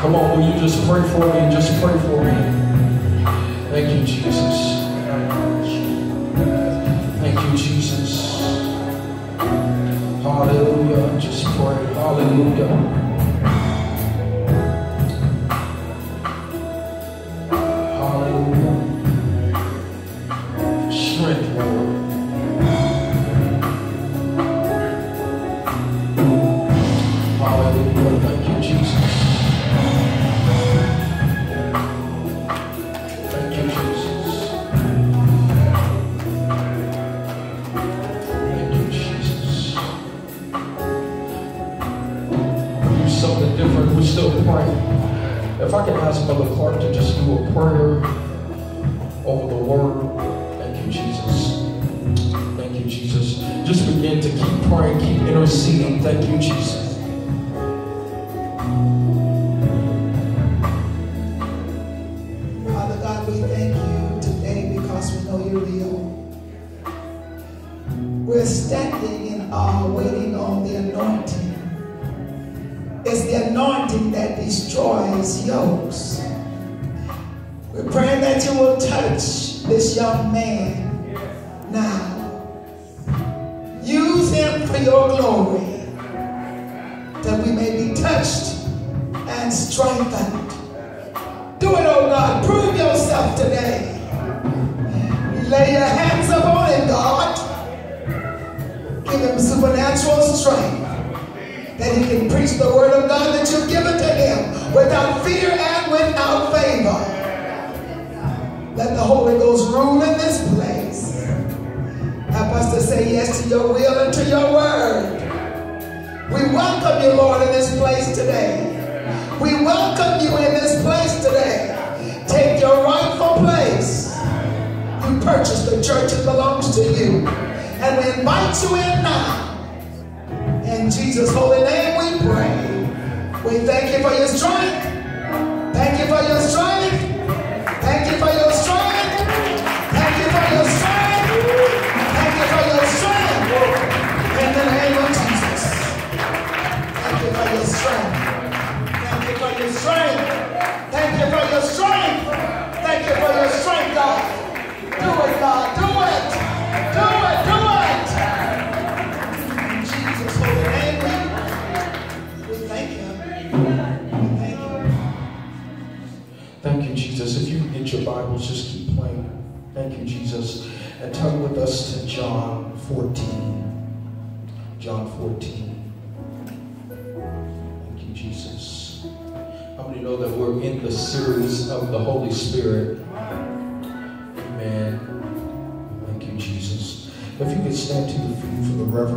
Come on, will you just pray for me? Just pray for me. Thank you, Jesus. Thank you, Jesus. Hallelujah. Just pray. Hallelujah.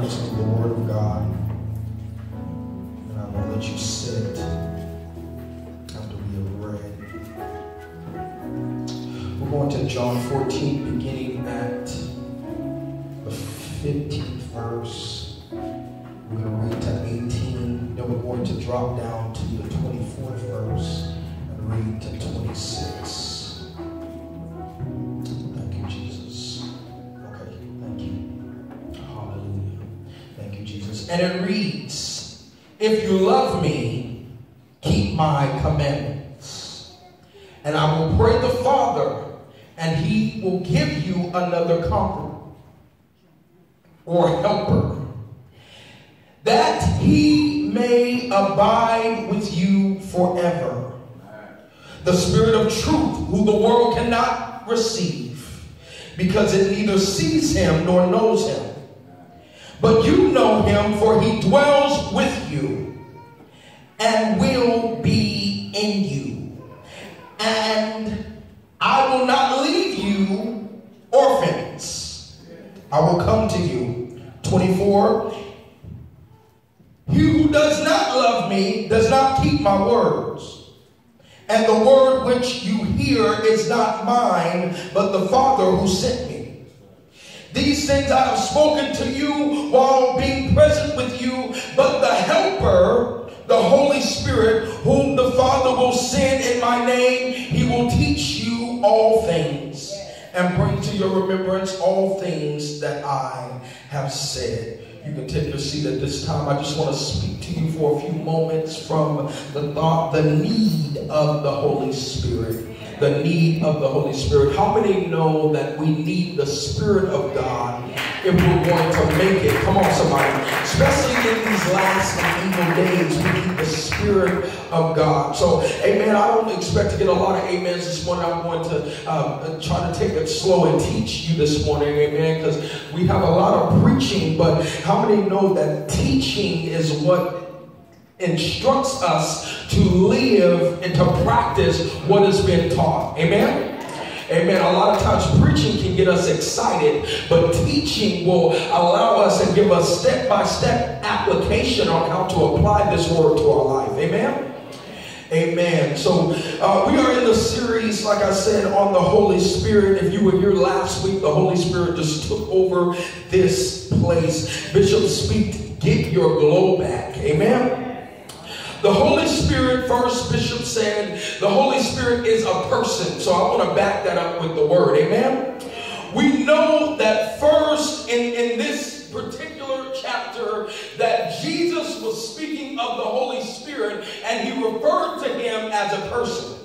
To the Word of God, and I will let you sit after we have read. We're going to John 14, beginning at the 15th verse. We're going to read to 18, then we're going to drop down. and it reads, If you love me, keep my commandments. And I will pray the Father, and he will give you another comfort or helper, that he may abide with you forever. The spirit of truth, who the world cannot receive, because it neither sees him nor knows him but you know him, for he dwells with you and will be in you. And I will not leave you orphans. I will come to you. 24. He who does not love me does not keep my words. And the word which you hear is not mine, but the Father who sent me. These things I have spoken to you while being present with you, but the Helper, the Holy Spirit, whom the Father will send in my name, he will teach you all things and bring to your remembrance all things that I have said. You can take your seat at this time. I just want to speak to you for a few moments from the thought, the need of the Holy Spirit. The need of the Holy Spirit. How many know that we need the Spirit of God if we're going to make it? Come on, somebody. Especially in these last and evil days, we need the Spirit of God. So, amen. I don't expect to get a lot of amens this morning. I'm going to um, try to take it slow and teach you this morning, amen, because we have a lot of preaching, but how many know that teaching is what instructs us to live and to practice what has been taught. Amen? Amen. A lot of times preaching can get us excited, but teaching will allow us and give us step by step application on how to apply this word to our life. Amen. Amen. So uh, we are in the series, like I said, on the Holy Spirit. If you were here last week, the Holy Spirit just took over this place. Bishop Speak, get your glow back. Amen. The Holy Spirit, first Bishop said, the Holy Spirit is a person. So I want to back that up with the word. Amen. We know that first in, in this particular chapter that Jesus was speaking of the Holy Spirit and he referred to him as a person.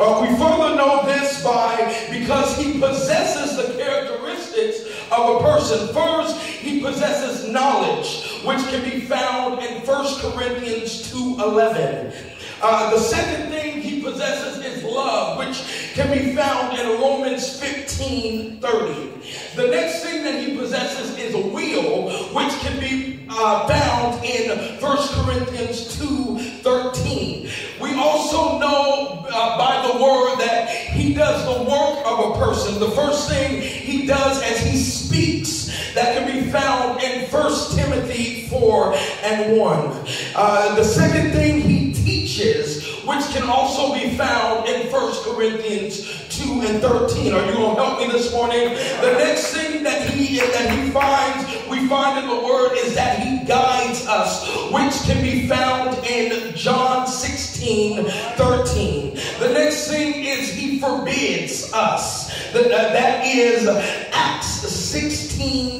Uh, we further know this by because he possesses the characteristics of a person. First, he possesses knowledge, which can be found in 1 Corinthians 2.11. Uh, the second thing he possesses is love, which can be found in Romans 15 30. The next thing that he possesses is a will, which can be uh, found in 1 Corinthians 2 13. We also know uh, by the word that he does the work of a person. The first thing he does as he speaks that can be found in 1 Timothy 4 and 1. Uh, the second thing he teaches, which can also be found in 1 Corinthians 2 and 13. Are you going to help me this morning? The next thing that he that he finds, we find in the word is that he guides us, which can be found in John 16, 13. The next thing is he forbids us. That, uh, that is Acts 16, 6 through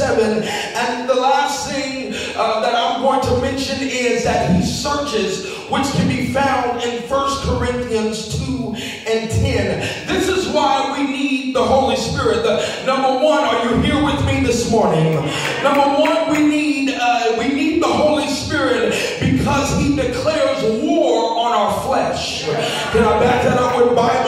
7. And the last thing uh, that I'm going to mention is that he searches, which can be found in 1 Corinthians 2 and 10. This is why we need the Holy Spirit. The, number one, are you here with me this morning? Number one, we need uh, we need the Holy Spirit because he declares war on our flesh. Can I back that up with Bible?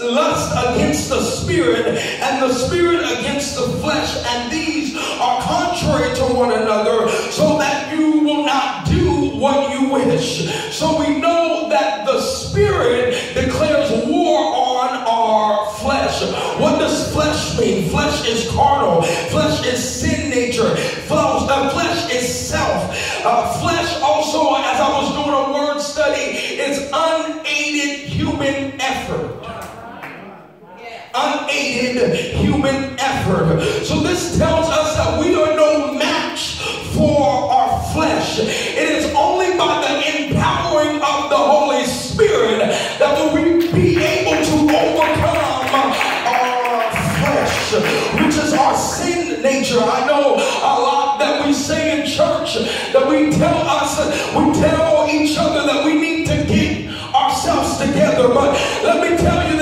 Lust, against the spirit, and the spirit against the flesh, and these are contrary to one another, so that you will not do what you wish. So we know that the spirit declares war on our flesh. What does flesh mean? Flesh is carnal, flesh is sin nature, flesh, uh, flesh is self. Uh, flesh also, as I was doing a word study, is unaided human effort unaided human effort. So this tells us that we are no match for our flesh. It is only by the empowering of the Holy Spirit that will we be able to overcome our flesh, which is our sin nature. I know a lot that we say in church that we tell us, we tell each other that we need to get ourselves together. But let me tell you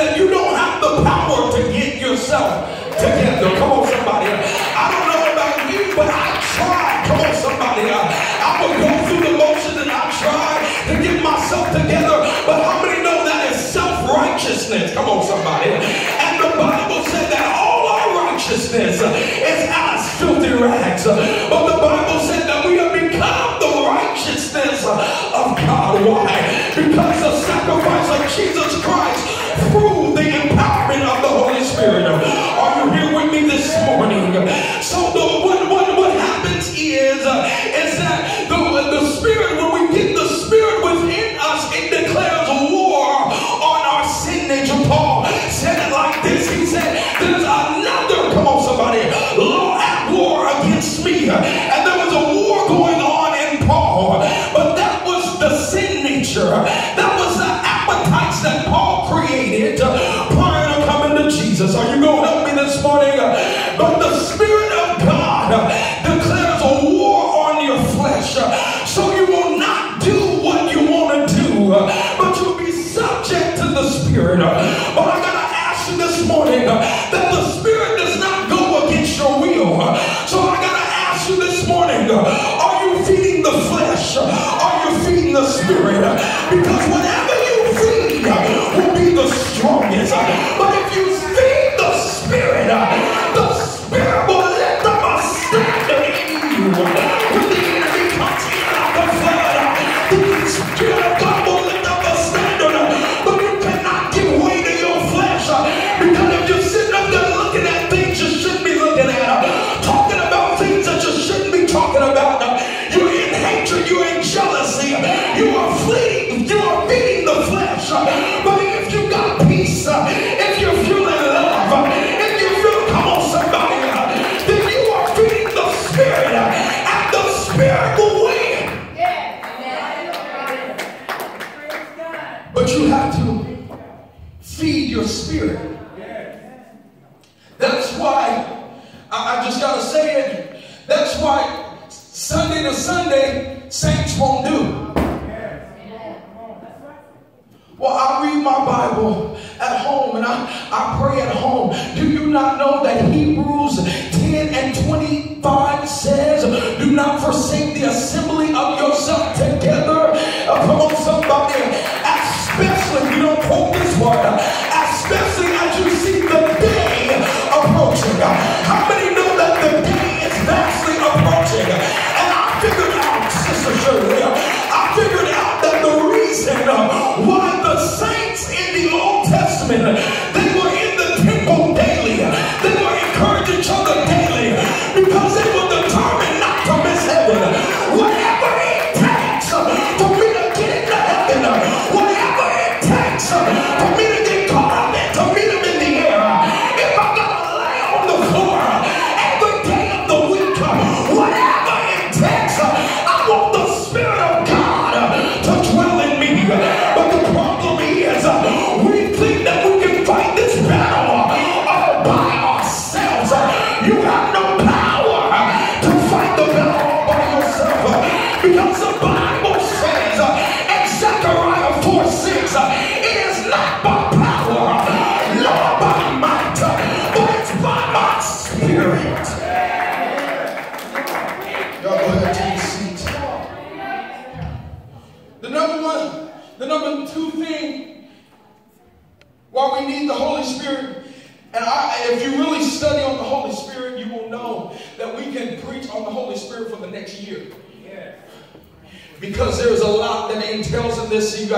righteousness. Come on, somebody. And the Bible said that all our righteousness is as filthy rags. But the Bible said that we have become the righteousness of God. Why? Because the sacrifice of Jesus Christ through the empowerment of the Holy Spirit. Are you here with me this morning? So the what, what culture greater because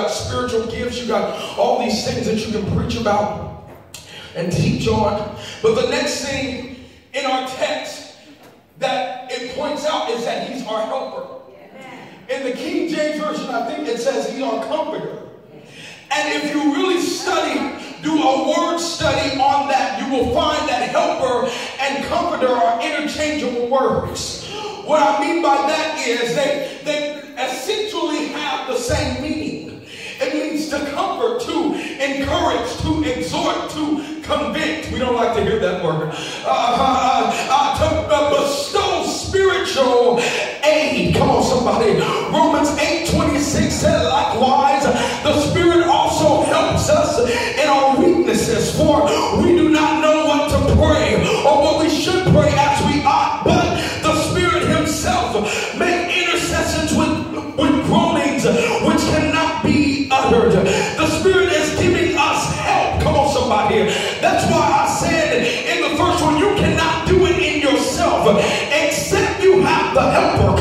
got spiritual gifts, you got all these things that you can preach about and teach on. But the next thing in our text that it points out is that he's our helper. In the King James Version, I think it says he's our comforter. And if you really study, do a word study on that, you will find that helper and comforter are interchangeable words. What I mean by that is they, they essentially have the same meaning. It means to comfort, to encourage, to exhort, to convict. We don't like to hear that word. Uh, uh, uh, uh to uh, bestow spiritual aid. Come on, somebody. Romans 8 26 said, likewise, the Spirit also helps us in our weaknesses, for we do not know what to pray or what we should pray as 안 돼요.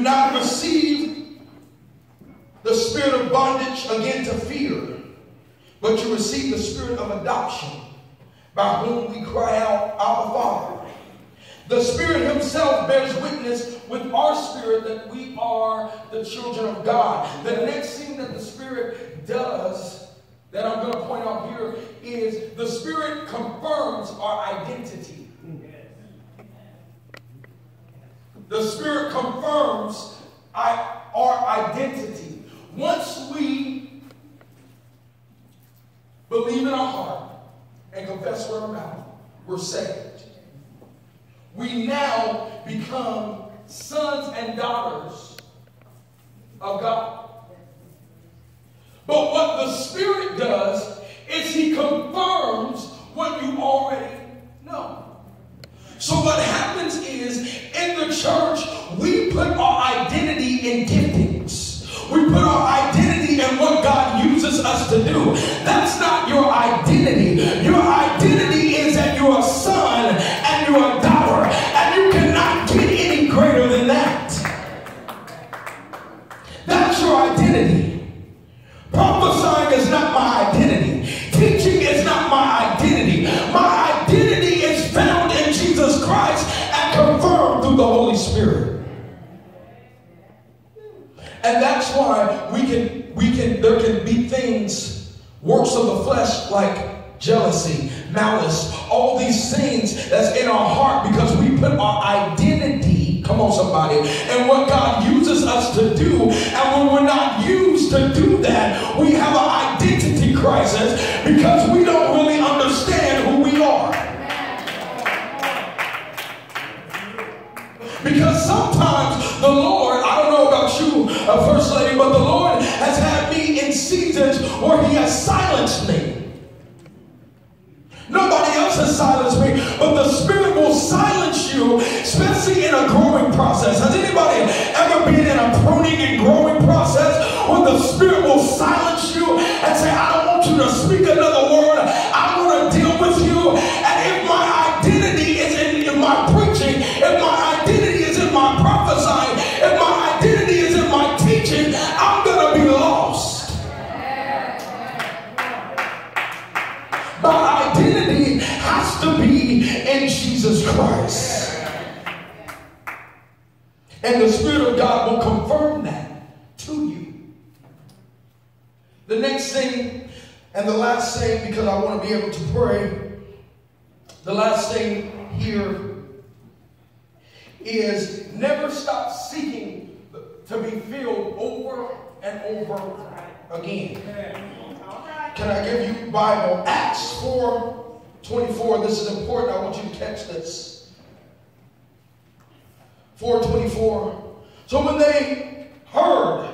Not receive the spirit of bondage again to fear, but you receive the spirit of adoption, by whom we cry out, Our Father. The Spirit Himself bears witness with our spirit that we are the children of God. The next thing that the Spirit does, that I'm going to point out here, is the Spirit confirms our identity. The Spirit confirms our identity. Once we believe in our heart and confess with our mouth, we're saved. We now become sons and daughters of God. But what the Spirit does is He confirms what you already know. So what happens is in the church, we put our identity in giftings. We put our identity in what God uses us to do. That's not your identity. Your identity is that you're a son and you're a daughter, and you cannot get any greater than that. That's your identity. Prophesying is not my identity. And that's why we can, we can, there can be things, works of the flesh like jealousy, malice, all these things that's in our heart because we put our identity, come on somebody, and what God uses us to do. And when we're not used to do that, we have an identity crisis because we don't really understand who we are. Because sometimes the Lord, I don't know about you, uh, First Lady, but the Lord has had me in seasons where He has silenced me. Nobody else has silenced me, but the Spirit will silence you, especially in a growing process. Has anybody ever been in a pruning and growing process where the Spirit will silence you and say, I don't want you to speak another word. Confirm that to you. The next thing, and the last thing, because I want to be able to pray, the last thing here is never stop seeking to be filled over and over again. Can I give you Bible? Acts 4 24. This is important. I want you to catch this. 424. So when they heard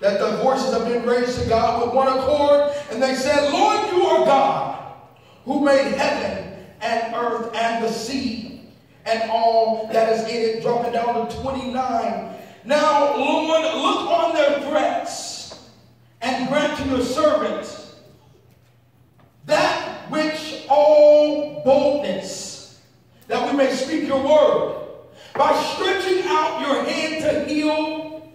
that the voices have been raised to God with one accord, and they said, Lord, you are God, who made heaven and earth and the sea and all that is in it. Dropping down to 29. Now, Lord, look on their threats and grant to your servant that which all boldness, that we may speak your word, by stretching out your hand to heal,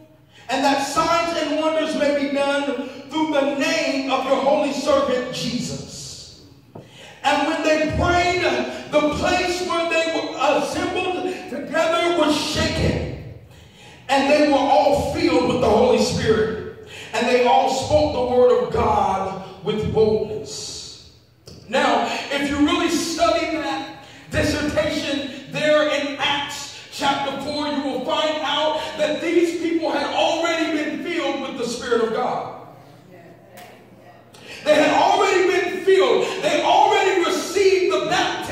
and that signs and wonders may be done through the name of your holy servant Jesus. And when they prayed, the place where they were assembled together was shaken. And they were all filled with the Holy Spirit. And they all spoke the word of God with boldness. Now, if you really study that dissertation there in Acts chapter 4, you will find out that these people had already been filled with the Spirit of God. They had already been filled. They already received the baptism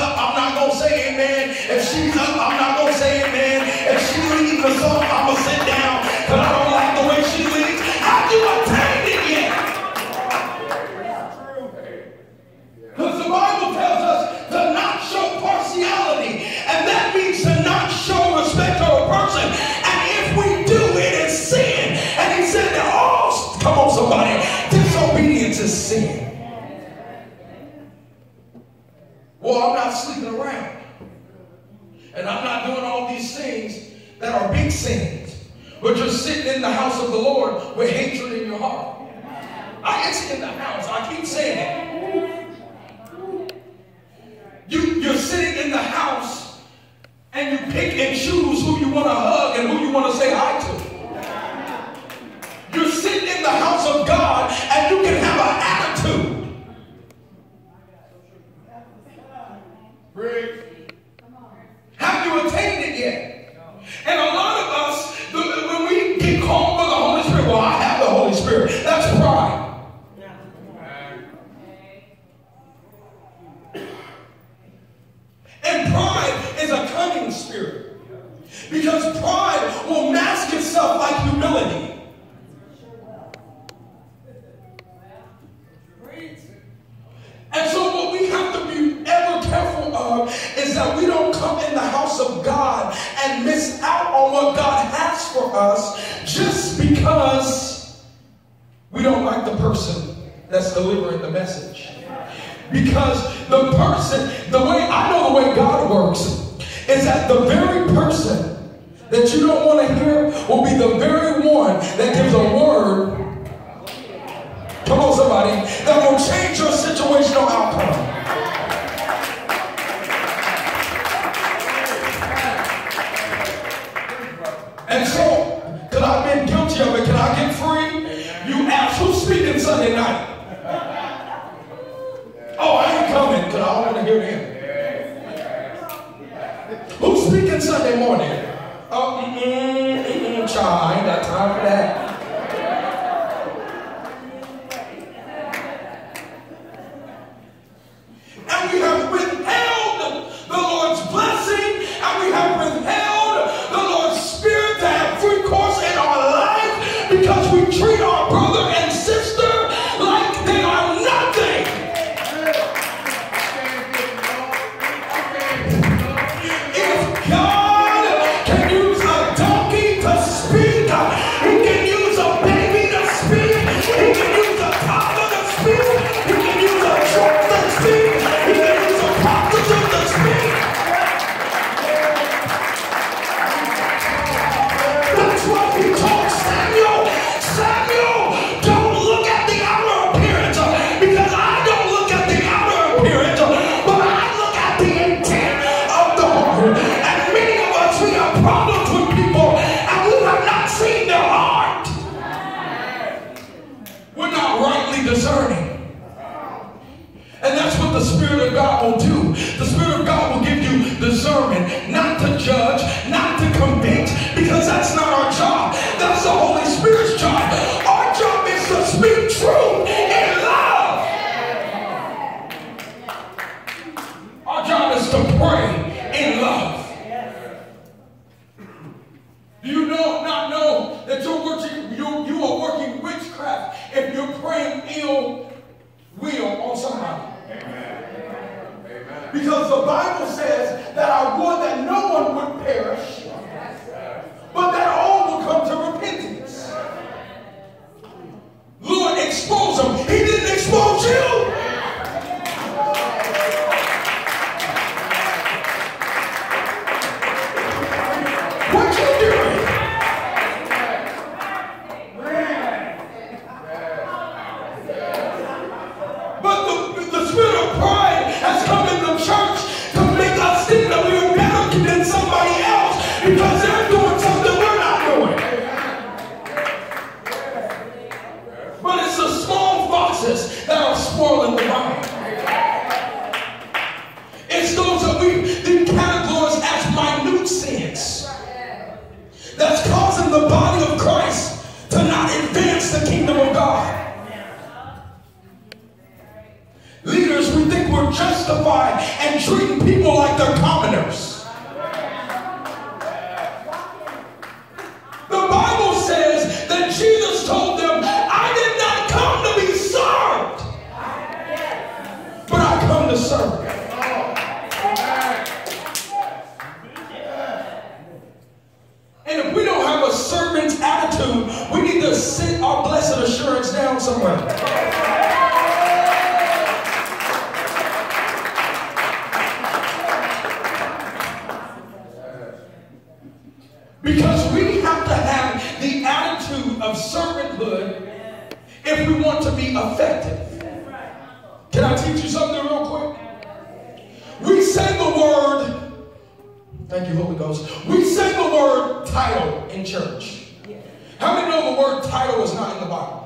up, I'm not going to say amen. If she's up, I'm not going to say amen. If she leaves the song, I'm going to sit in the house of the Lord with hatred in your heart. I enter in the house. I keep saying it. You, you're sitting in the house and you pick and choose who you want to hug and who you want to say hi to. You're sitting in the house of God and you can have an attitude. Have you attained it yet? And a lot lying spirit. Because pride will mask itself like humility. And so, what we have to be ever careful of is that we don't come in the house of God and miss out on what God has for us just because we don't like the person that's delivering the message. Because the person, the way I know the way God works is that the very person that you don't want to hear will be the very one that gives a word Come on, somebody. That will change your situational outcome. And so, because I've been guilty of it, can I get free? You ask, who's speaking Sunday night? Oh, I ain't coming because I want to hear him. Who's speaking Sunday morning? Oh, mm-mm, mm-mm, child, I ain't got time for that. Justified and treating people like they're commoners. The Bible says that Jesus told them, I did not come to be served, but I come to serve. And if we don't have a servant's attitude, we need to sit our blessed assurance down somewhere. Servanthood if we want to be effective. Can I teach you something real quick? We say the word, thank you, Holy Ghost. We say the word title in church. How many know the word title is not in the Bible?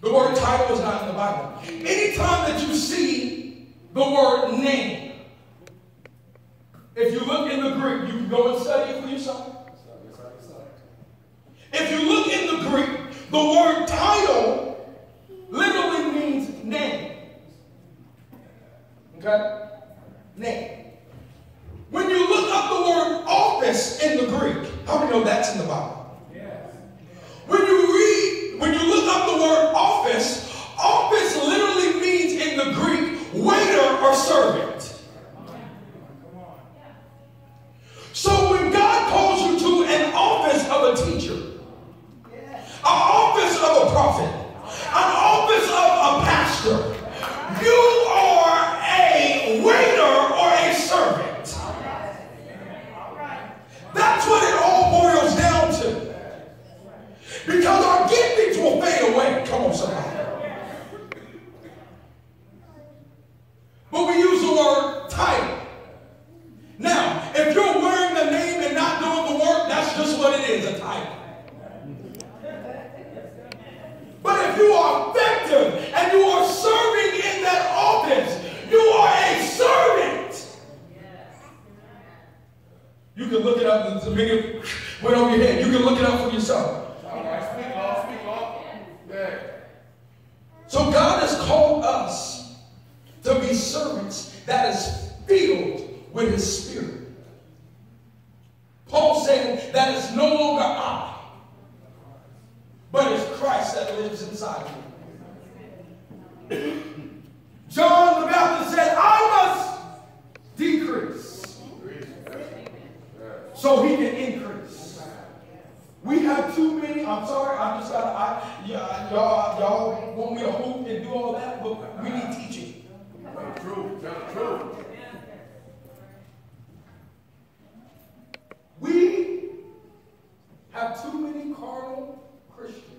The word title is not in the Bible. Anytime that you see the word name, if you look in the Greek, you can go and study it for yourself. If you look in the Greek, the word title literally means name. Okay? name. When you look up the word office in the Greek, how many know that's in the Bible? Yes. When you read, when you look up the word office, office literally means in the Greek waiter or servant. So when God calls you to an office of a teacher, an office of a prophet, an office of a pastor, you are a waiter or a servant. That's what it all boils down to. Because our giftings will fade away. Come on, somebody. But we use the word title. Now, if you're wearing the name and not doing the work, that's just what it is, a title. But if you are effective and you are serving in that office, you are a servant. You can look it up. and make it went over your head. You can look it up for yourself. So God has called us to be servants that is filled with his spirit. Paul said that it's no longer Christ that lives inside me. John the Baptist said, I must decrease so he can increase. We have too many. I'm sorry. I just got. I yeah, y'all y'all want me to hoop and do all that, but we need teaching. True. True. We have too many carnal Christians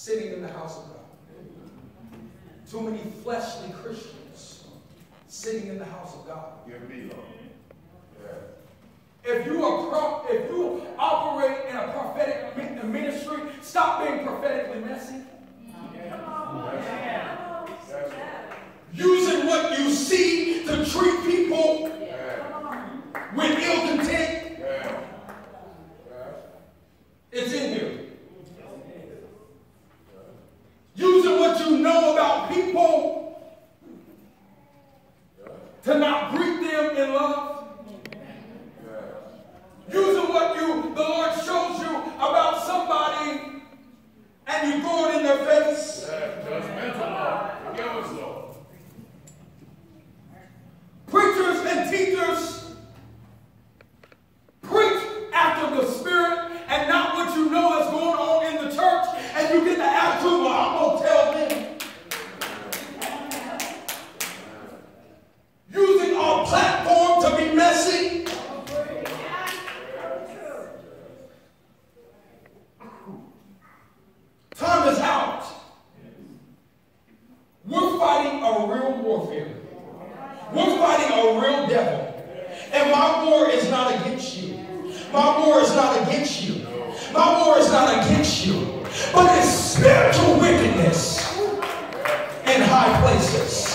sitting in the house of God. Too many fleshly Christians sitting in the house of God. If you are pro- if you operate in a prophetic ministry, stop being prophetically messy. Using what you see to treat people with ill content. It's in here. Using what you know about people to not greet them in love. Using what you the Lord shows you about somebody and you throw it in their face. Preachers and teachers after the Spirit and not what you know is going on in the church, and you get the attitude, well, I'm going to tell them. Using our platform to be messy. Time is out. We're fighting a real warfare. We're fighting a real devil. And my war is not against you. My war is not against you. My war is not against you. But it's spiritual wickedness in high places.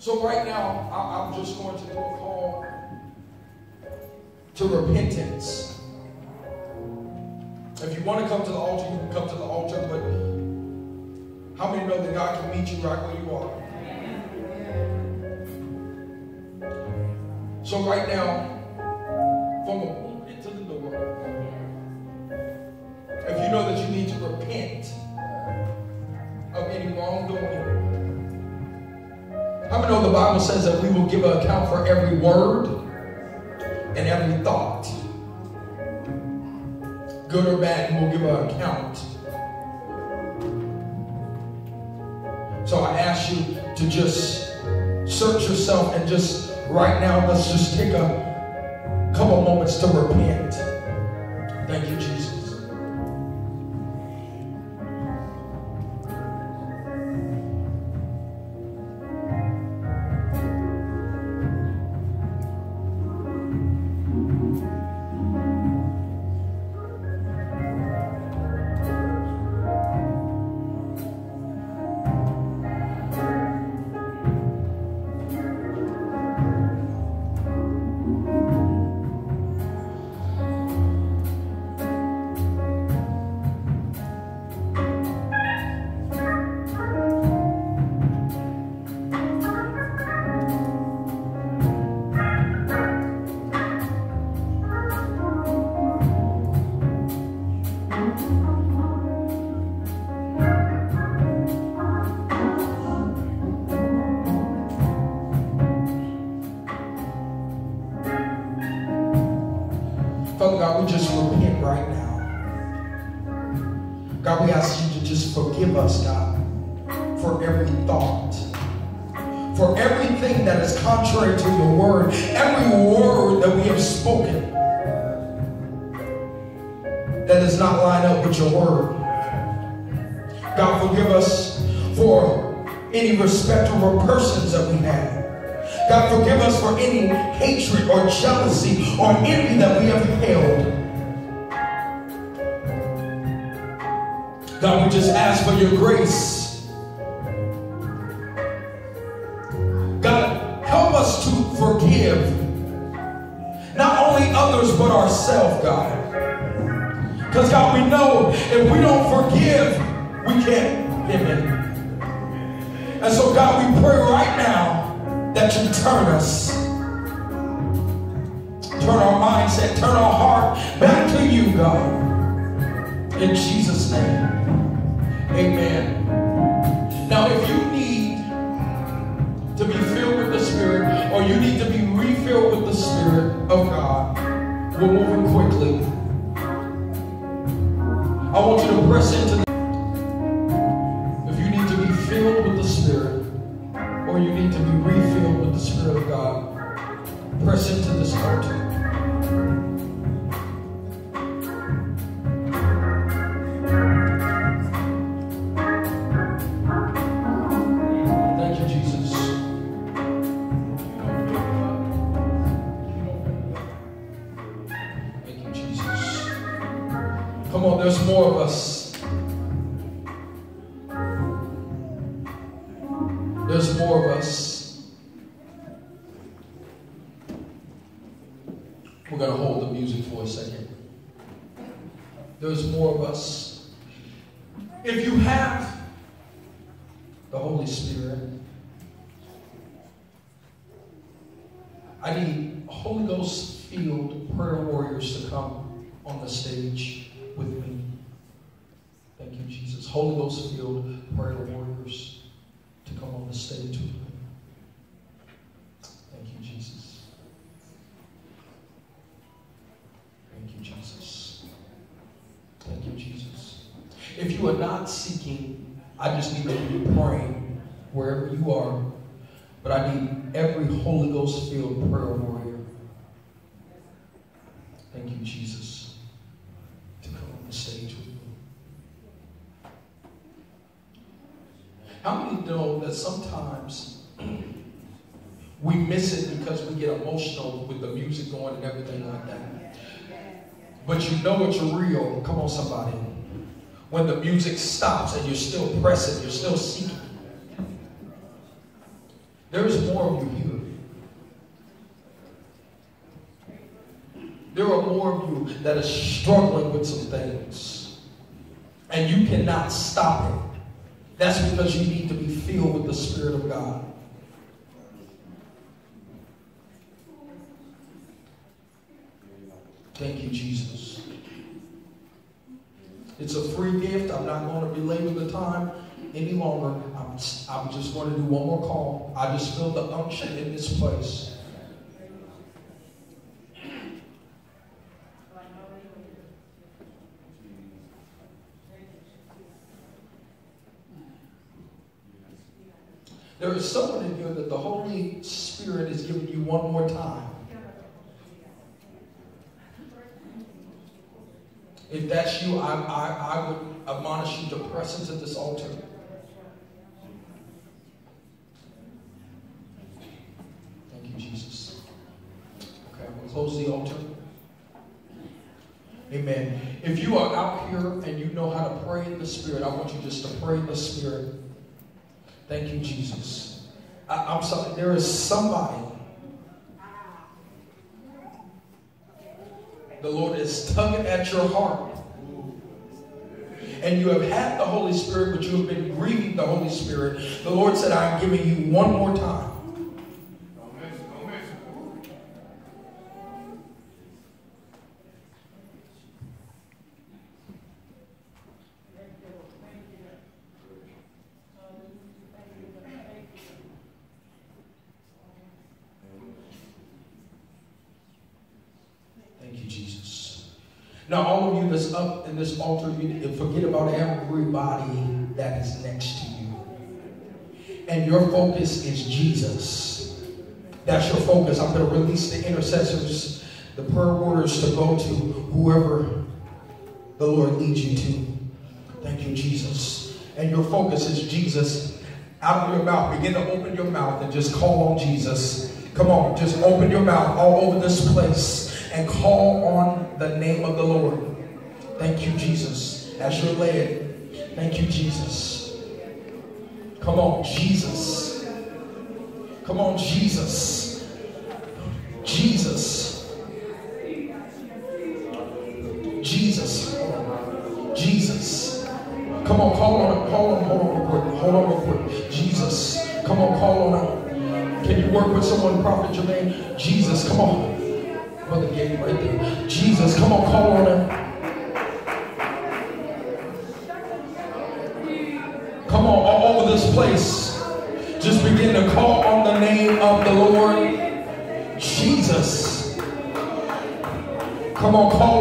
So right now, I'm just going to do a call to repentance. If you want to come to the altar, you can come to the altar, but how many know that God can meet you right where you are? So right now, from a pulpit to the door, if you know that you need to repent of any wrongdoing, how many know the Bible says that we will give an account for every word and every thought? Good or bad, we will give an account. So I ask you to just search yourself and just right now, let's just take a couple moments to repent. Thank you, Jesus. Or jealousy or envy that we have held. God, we just ask for your grace. God, help us to forgive not only others but ourselves, God. Because, God, we know if we don't forgive, we can't live it. Turn us turn our mindset, turn our heart back to you, God. In Jesus' name. Amen. Now, if you need to be filled with the Spirit, or you need to be refilled with the Spirit of God, we're moving quickly. I want you to press into Uh, of press into this altar. Prayer warrior Thank you, Jesus, to come on the stage with me. How many know that sometimes we miss it because we get emotional with the music going and everything like that? But you know it's real. Come on, somebody. When the music stops and you're still pressing, you're still seeking. There is more of you here. There that are struggling with some things. And you cannot stop it. That's because you need to be filled with the Spirit of God. Thank you, Jesus. It's a free gift. I'm not going to belabor the time any longer. I'm, I'm just going to do one more call. I just feel the unction in this place. There is someone in here that the Holy Spirit is giving you one more time. If that's you, I, I, I would admonish you to press into this altar. Thank you, Jesus. Okay, I'm going to close the altar. Amen. If you are out here and you know how to pray in the Spirit, I want you just to pray in the Spirit. Thank you, Jesus. I, am sorry, there is somebody. The Lord is tugging at your heart. And you have had the Holy Spirit, but you have been grieving the Holy Spirit. The Lord said, I'm giving you one more time. Now, all of you that's up in this altar, you forget about everybody that is next to you. And your focus is Jesus. That's your focus. I'm going to release the intercessors, the prayer warriors to go to whoever the Lord leads you to. Thank you, Jesus. And your focus is Jesus. Out of your mouth, begin to open your mouth and just call on Jesus. Come on, just open your mouth all over this place and call on the name of the Lord. Thank you, Jesus. As you're led, thank you, Jesus. Come on, Jesus. Come on, Jesus. Jesus. Jesus. Jesus. Come on, call on him. Call on him. Hold on real quick. Hold on real quick. Jesus. Come on, call on him. Can you work with someone, Prophet Jermaine? Jesus, come on. Brother Gabe right there. Jesus, come on, call on him. Come on, all over this place. Just begin to call on the name of the Lord. Jesus. Come on, call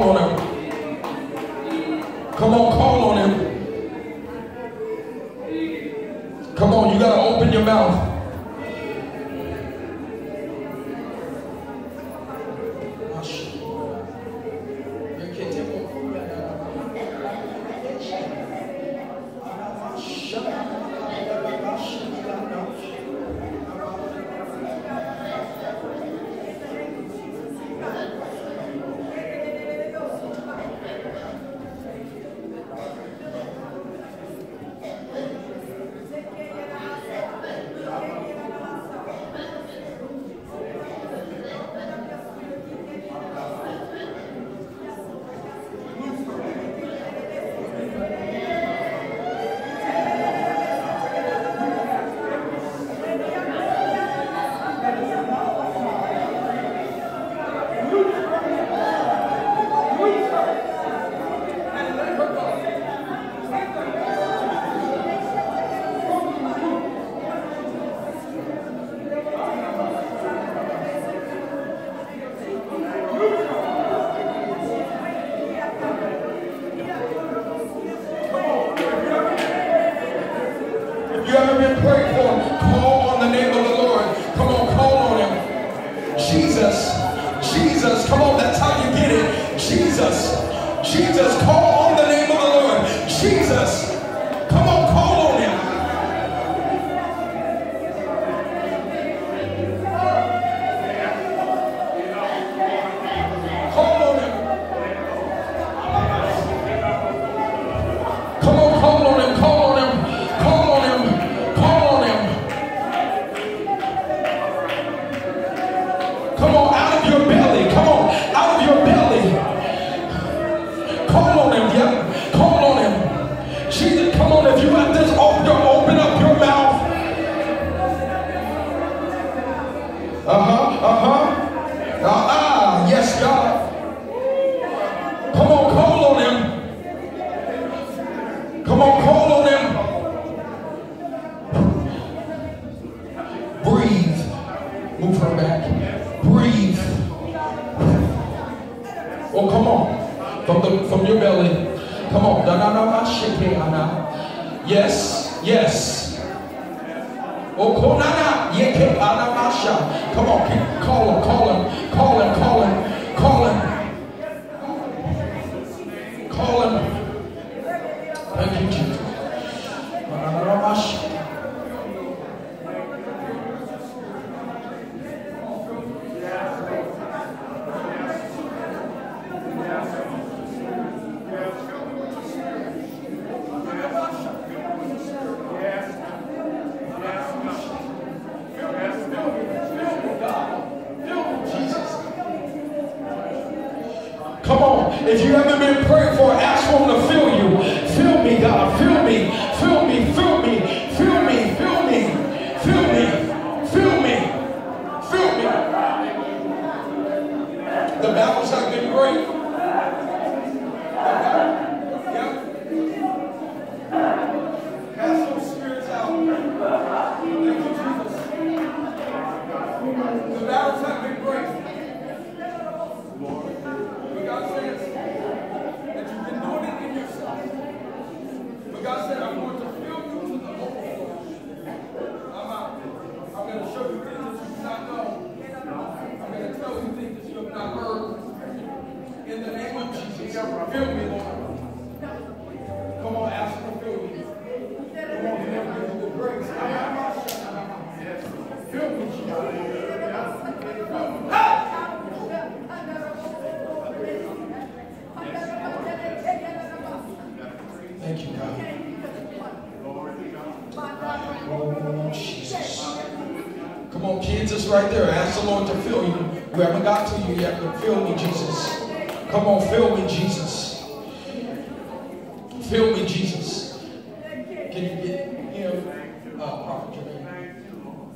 Can you give him, uh, Prophet Jermaine? Thank you, Lord.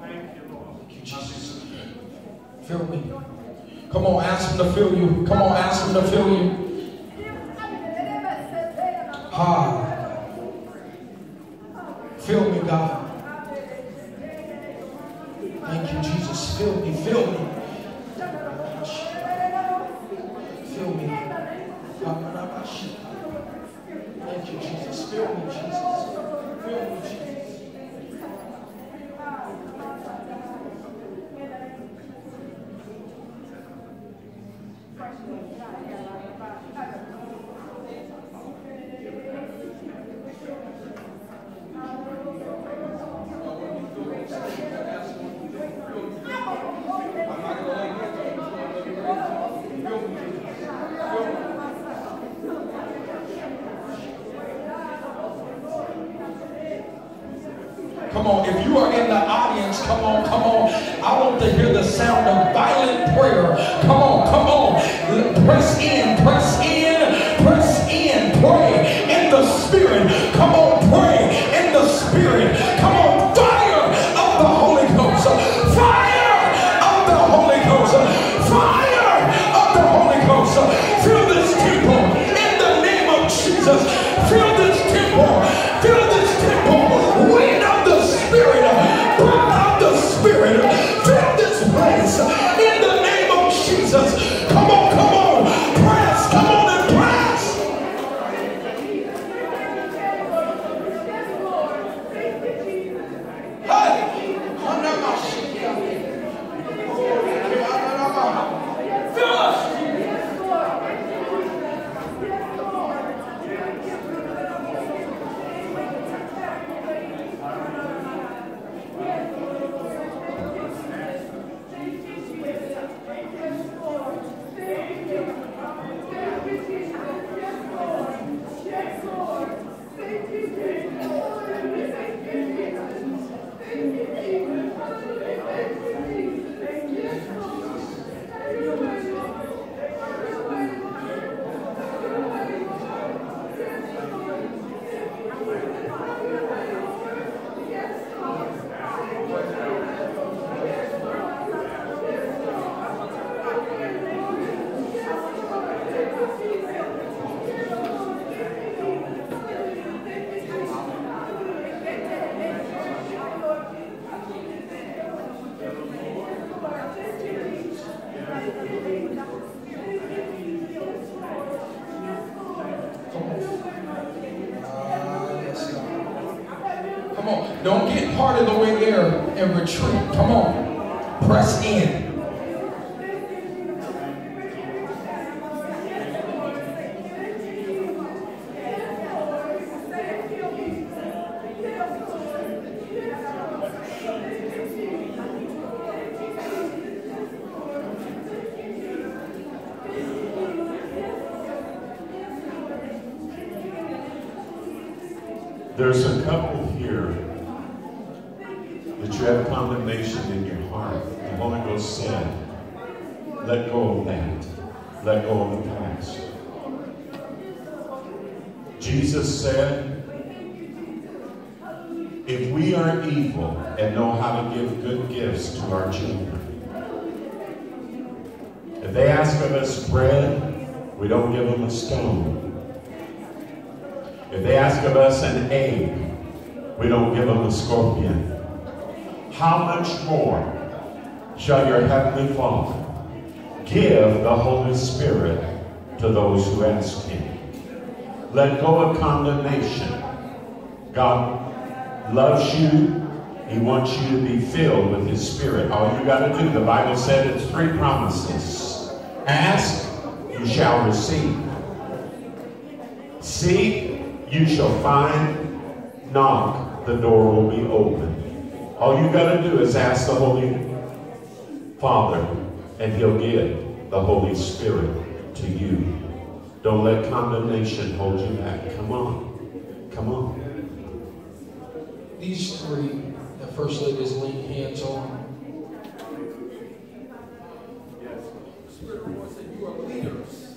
Thank you, Lord. Thank you, Jesus. Fill me. Come on, ask him to fill you. Come on, ask him to fill you. The way there and retreat. Come on. Press in. There's a couple here that you have condemnation in your heart. The Holy Ghost said, let go of that. Let go of the past. Jesus said, if we are evil and know how to give good gifts to our children, if they ask of us bread, we don't give them a stone. If they ask of us an egg, we don't give them a scorpion. How much more shall your heavenly Father give the Holy Spirit to those who ask him? Let go of condemnation. God loves you. He wants you to be filled with his spirit. All you got to do, the Bible said it's three promises. Ask, you shall receive. Seek, you shall find, knock, the door will be open. All you got to do is ask the Holy Father, and he'll give the Holy Spirit to you. Don't let condemnation hold you back. Come on. Come on. These three, the first lady is laying hands on. Yes. The Spirit of the Lord said, You are leaders.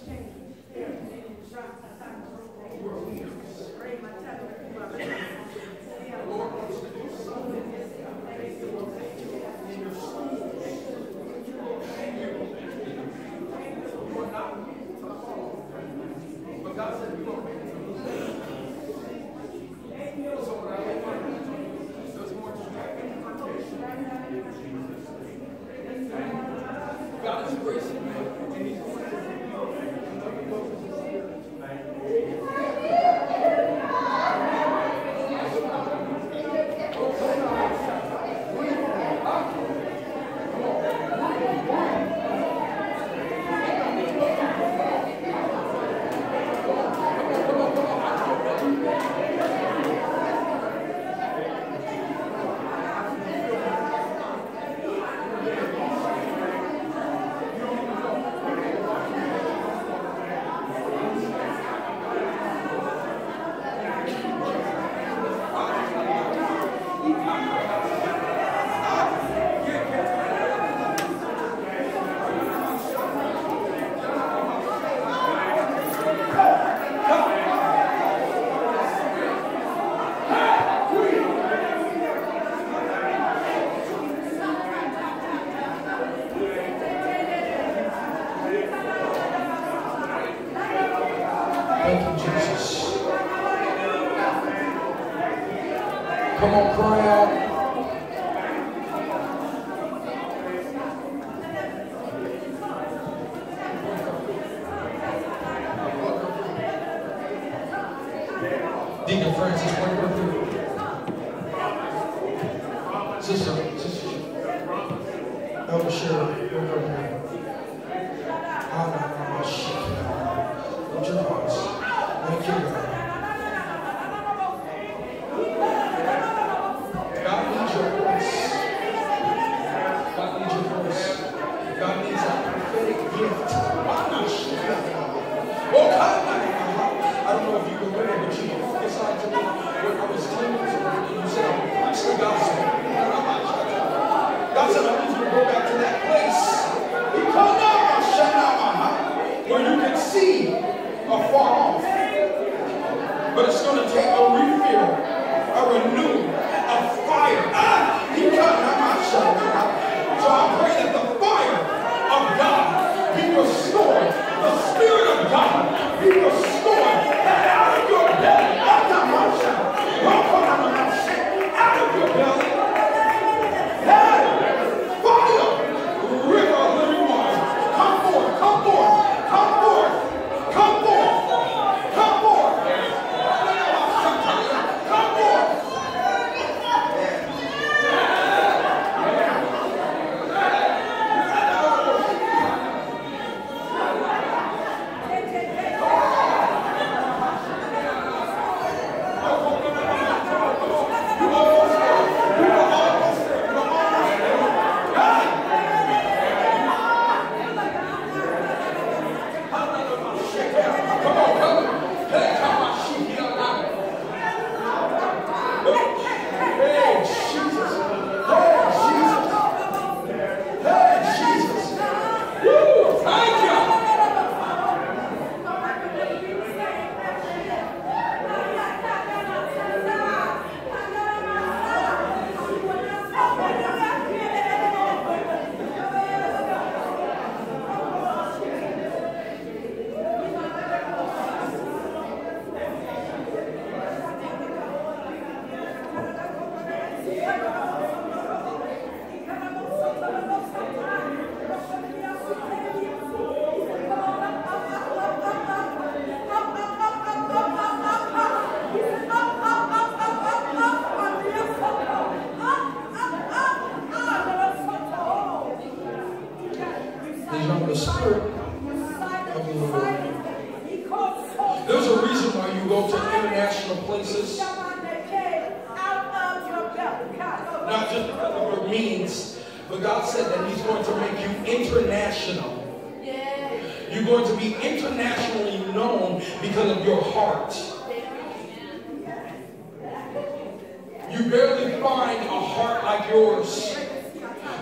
You barely find a heart like yours.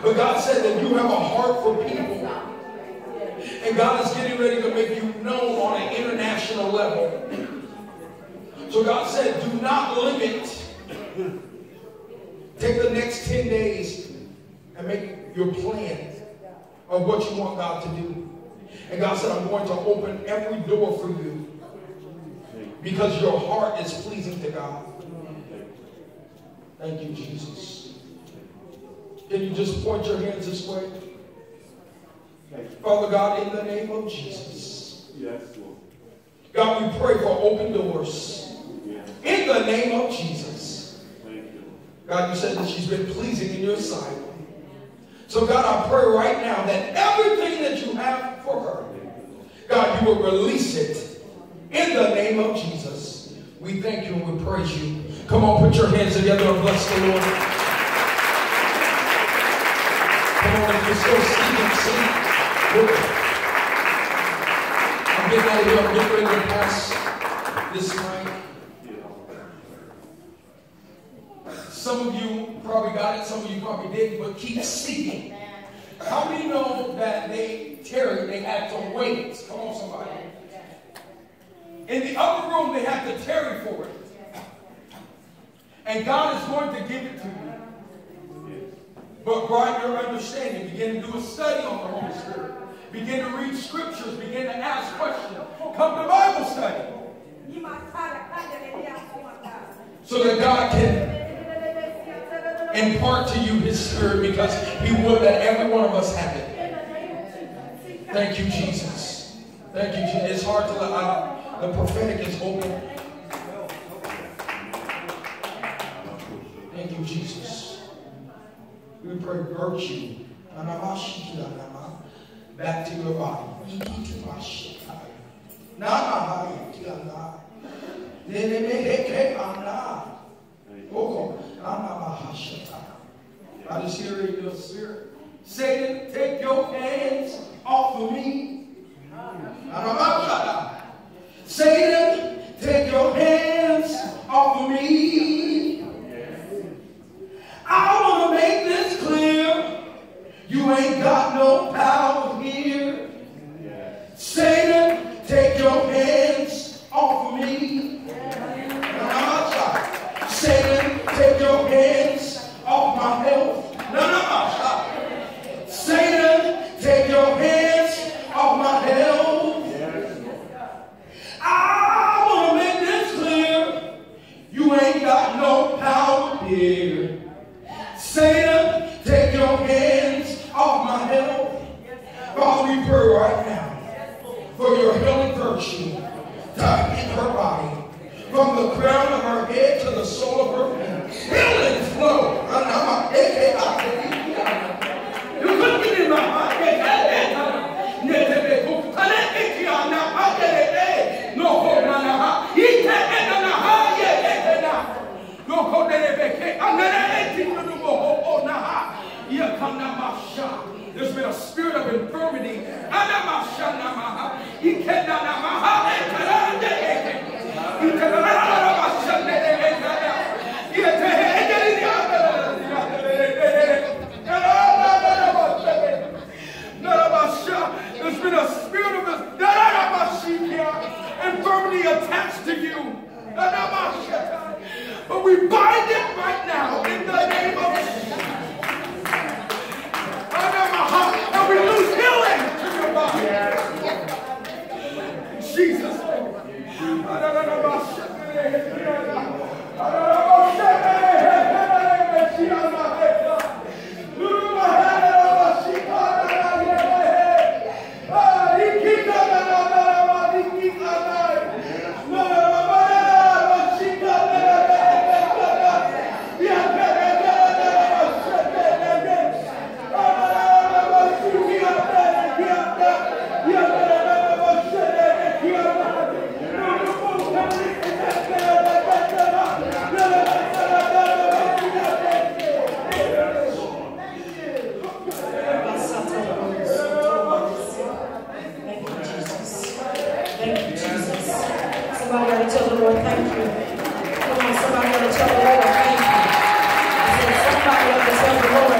But God said that you have a heart for people. And God is getting ready to make you known on an international level. So God said, do not limit. Take the next 10 days and make your plan of what you want God to do. And God said, I'm going to open every door for you because your heart is pleasing to God. Thank you, Jesus. Can you just point your hands this way? Father God, in the name of Jesus. Yes, Lord. God, we pray for open doors. Yes. In the name of Jesus. Thank you. God, you said that she's been pleasing in your sight. So, God, I pray right now that everything that you have for her, God, you will release it in the name of Jesus. We thank you and we praise you. Come on, put your hands together and bless the Lord. Come on, if you're still sleeping, sleep. I'm getting out of here. I'm getting ready to pass this mic. Some of you probably got it, some of you probably didn't, but keep seeking. How many know that they tarried, they had to wait? Come on, somebody. In the upper room, they had to tarry for it. And God is going to give it to you. But broaden your understanding. Begin to do a study on the Holy Spirit. Begin to read scriptures. Begin to ask questions. Come to Bible study. So that God can impart to you his spirit because he would that every one of us have it. Thank you, Jesus. Thank you, Jesus. It's hard to let out. The prophetic is open. You, Jesus. We pray virtue. Back to your body. I just hear in your spirit. Satan, take your hands off of me. Satan, take your hands off of me. Jesus. Somebody got to tell the Lord, thank you. Come on, somebody got to tell the Lord, thank you. I said, somebody got to tell the Lord,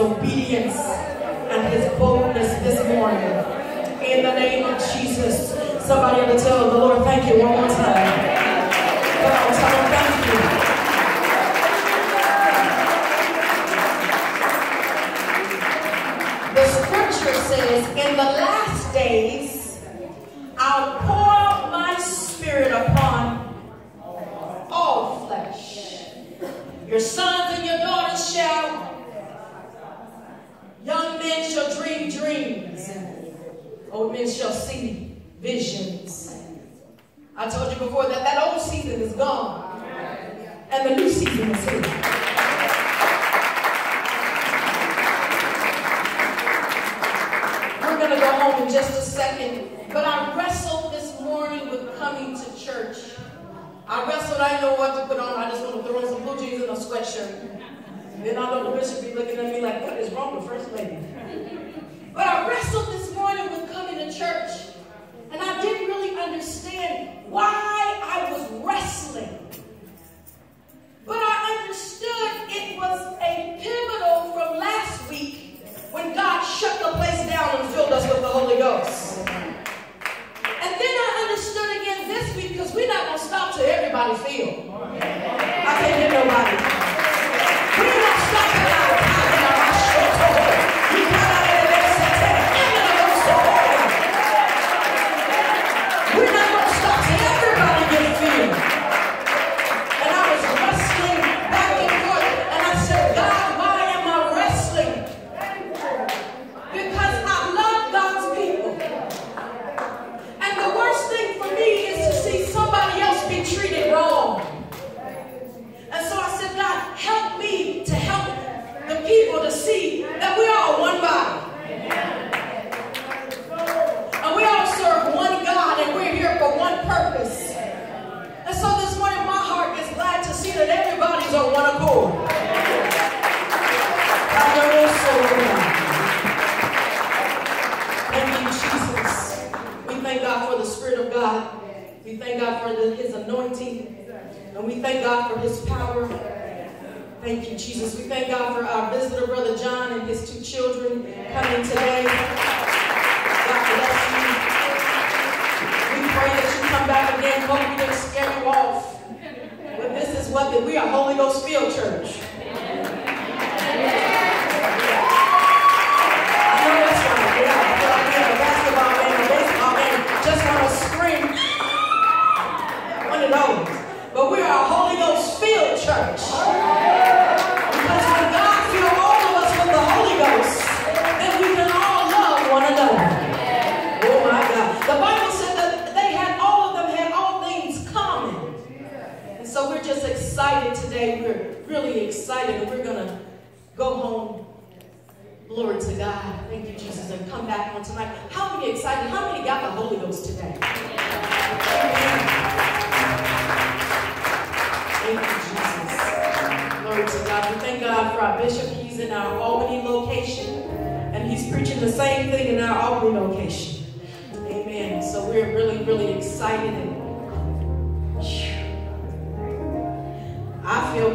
obedience and his boldness this morning. In the name of Jesus. Somebody ought to tell the Lord thank you one more time. Come on, tell him thank you. The scripture says, in the last days,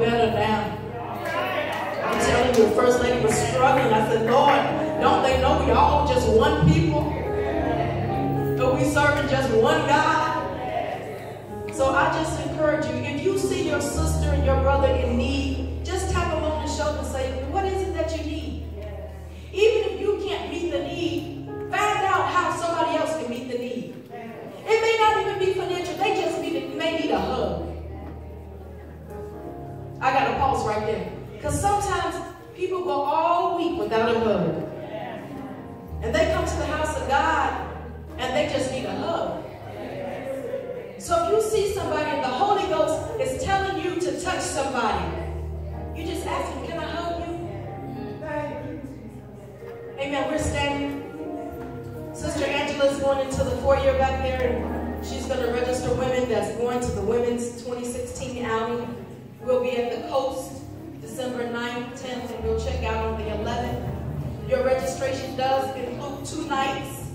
better now. I'm telling you, the First Lady was struggling. I said, Lord, don't they know we all just one people? But we serving just one God? So I just encourage you, if you see your sister and your brother in need, just tap them on the shoulder and say, what is it? right there. Because sometimes people go all week without a hug. And they come to the house of God and they just need a hug. So if you see somebody and the Holy Ghost is telling you to touch somebody, you just ask him, can I hug you? Amen. We're standing. Sister Angela's going into the foyer back there and she's going to register women that's going to the women's 2016 outing. We'll be at the coast December 9th, 10th, and we'll check out on the 11th. Your registration does include two nights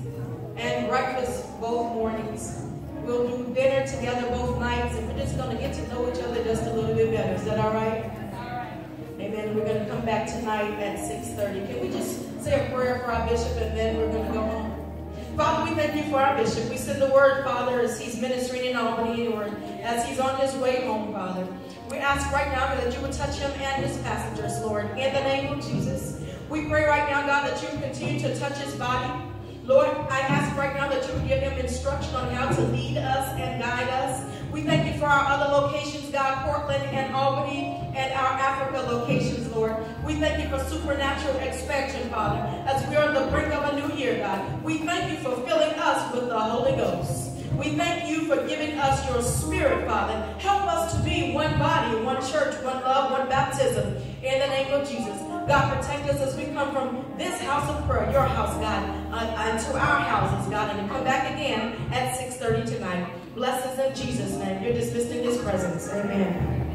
and breakfast both mornings. We'll do dinner together both nights, and we're just going to get to know each other just a little bit better. Is that all right? All right. Amen. We're going to come back tonight at 6.30. Can we just say a prayer for our bishop, and then we're going to go home? Father, we thank you for our bishop. We send the word, Father, as he's ministering in Albany or as he's on his way home, Father. We ask right now that you would touch him and his passengers, Lord, in the name of Jesus. We pray right now, God, that you continue to touch his body. Lord, I ask right now that you would give him instruction on how to lead us and guide us. We thank you for our other locations, God, Portland and Albany, and our Africa locations, Lord. We thank you for supernatural expansion, Father, as we are on the brink of a new year, God. We thank you for filling us with the Holy Ghost. We thank you for giving us your spirit, Father. Help us to be one body, one church, one love, one baptism. In the name of Jesus. God, protect us as we come from this house of prayer, your house, God, uh, to our houses, God, and come back again at 6.30 tonight. Bless us in Jesus' name. You're dismissed in his presence. Amen.